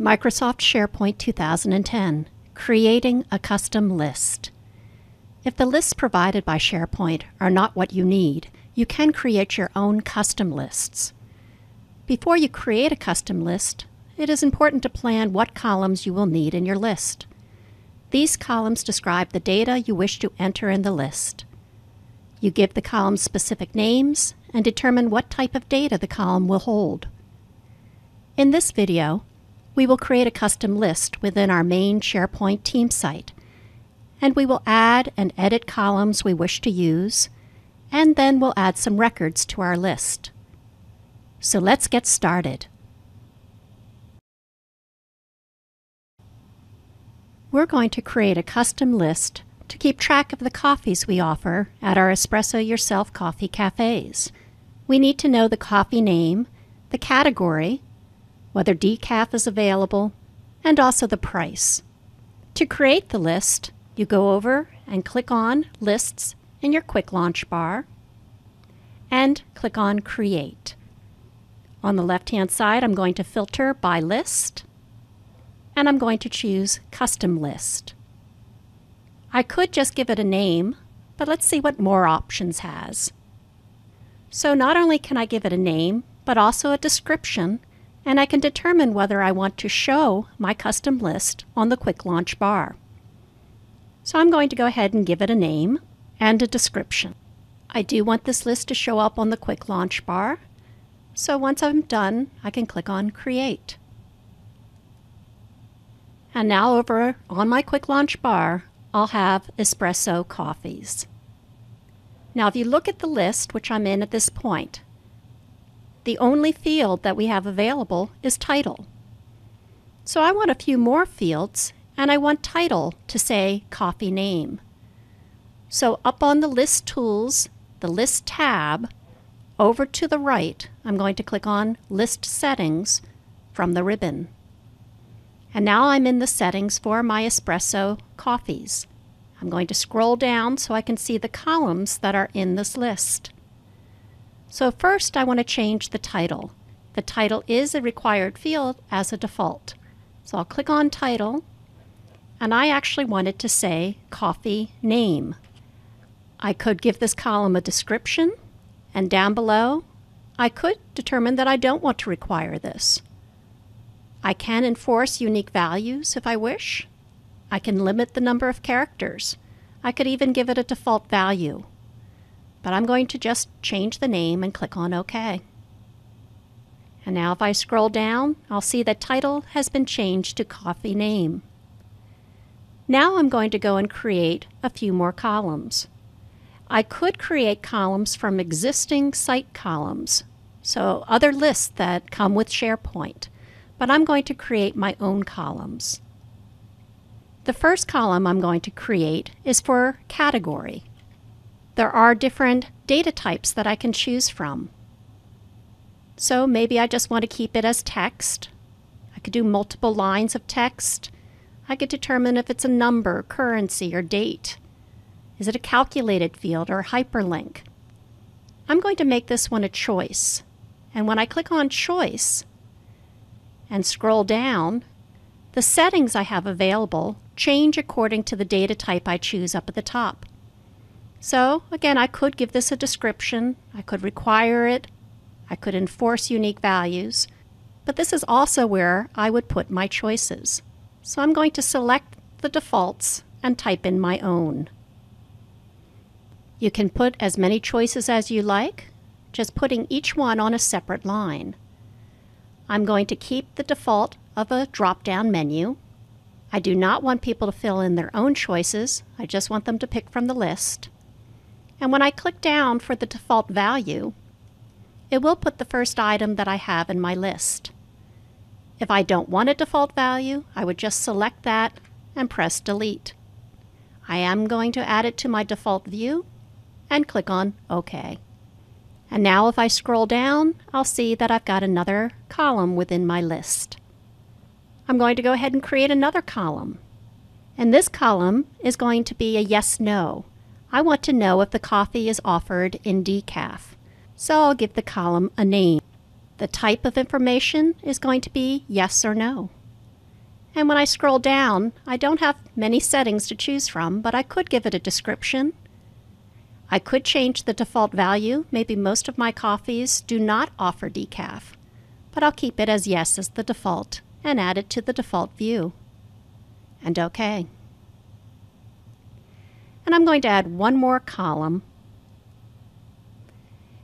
Microsoft SharePoint 2010 Creating a Custom List. If the lists provided by SharePoint are not what you need, you can create your own custom lists. Before you create a custom list, it is important to plan what columns you will need in your list. These columns describe the data you wish to enter in the list. You give the columns specific names and determine what type of data the column will hold. In this video, we will create a custom list within our main SharePoint team site, and we will add and edit columns we wish to use, and then we'll add some records to our list. So let's get started. We're going to create a custom list to keep track of the coffees we offer at our Espresso Yourself coffee cafes. We need to know the coffee name, the category, whether decaf is available, and also the price. To create the list, you go over and click on Lists in your Quick Launch bar and click on Create. On the left-hand side, I'm going to filter by list and I'm going to choose Custom List. I could just give it a name, but let's see what More Options has. So not only can I give it a name, but also a description and I can determine whether I want to show my custom list on the Quick Launch bar. So I'm going to go ahead and give it a name and a description. I do want this list to show up on the Quick Launch bar, so once I'm done, I can click on Create. And now over on my Quick Launch bar, I'll have espresso coffees. Now if you look at the list, which I'm in at this point, the only field that we have available is title. So I want a few more fields, and I want title to say coffee name. So up on the List Tools, the List tab, over to the right, I'm going to click on List Settings from the ribbon. And now I'm in the settings for my espresso coffees. I'm going to scroll down so I can see the columns that are in this list. So first I want to change the title. The title is a required field as a default. So I'll click on title and I actually want it to say coffee name. I could give this column a description and down below I could determine that I don't want to require this. I can enforce unique values if I wish. I can limit the number of characters. I could even give it a default value but I'm going to just change the name and click on OK. And now if I scroll down, I'll see the title has been changed to Coffee Name. Now I'm going to go and create a few more columns. I could create columns from existing site columns, so other lists that come with SharePoint, but I'm going to create my own columns. The first column I'm going to create is for category. There are different data types that I can choose from. So maybe I just want to keep it as text. I could do multiple lines of text. I could determine if it's a number, currency, or date. Is it a calculated field or hyperlink? I'm going to make this one a choice. And when I click on choice and scroll down, the settings I have available change according to the data type I choose up at the top. So again, I could give this a description, I could require it, I could enforce unique values, but this is also where I would put my choices. So I'm going to select the defaults and type in my own. You can put as many choices as you like, just putting each one on a separate line. I'm going to keep the default of a drop-down menu. I do not want people to fill in their own choices. I just want them to pick from the list. And when I click down for the default value, it will put the first item that I have in my list. If I don't want a default value, I would just select that and press delete. I am going to add it to my default view and click on OK. And now if I scroll down, I'll see that I've got another column within my list. I'm going to go ahead and create another column. And this column is going to be a yes-no. I want to know if the coffee is offered in decaf. So I'll give the column a name. The type of information is going to be yes or no. And when I scroll down, I don't have many settings to choose from, but I could give it a description. I could change the default value. Maybe most of my coffees do not offer decaf, but I'll keep it as yes as the default and add it to the default view. And OK. I'm going to add one more column.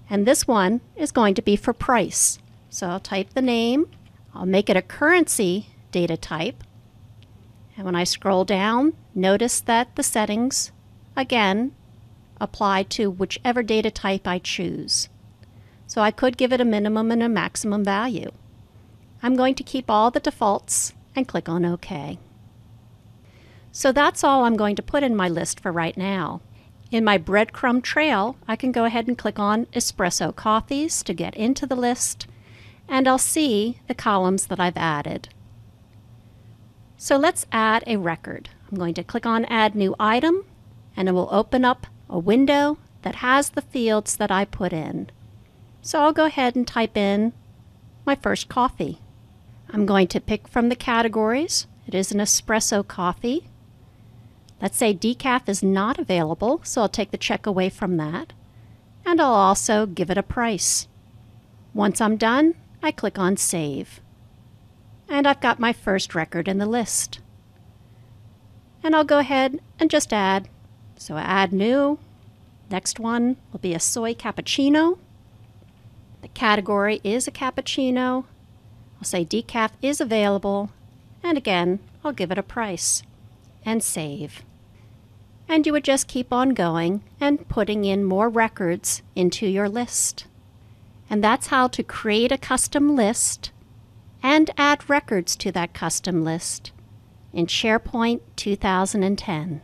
And this one is going to be for price. So I'll type the name. I'll make it a currency data type. And when I scroll down, notice that the settings, again, apply to whichever data type I choose. So I could give it a minimum and a maximum value. I'm going to keep all the defaults and click on OK. So that's all I'm going to put in my list for right now. In my breadcrumb trail, I can go ahead and click on Espresso Coffees to get into the list, and I'll see the columns that I've added. So let's add a record. I'm going to click on Add New Item, and it will open up a window that has the fields that I put in. So I'll go ahead and type in my first coffee. I'm going to pick from the categories. It is an espresso coffee. Let's say decaf is not available, so I'll take the check away from that. And I'll also give it a price. Once I'm done, I click on Save. And I've got my first record in the list. And I'll go ahead and just add. So add new. Next one will be a soy cappuccino. The category is a cappuccino. I'll say decaf is available, and again, I'll give it a price and save. And you would just keep on going and putting in more records into your list. And that's how to create a custom list and add records to that custom list in SharePoint 2010.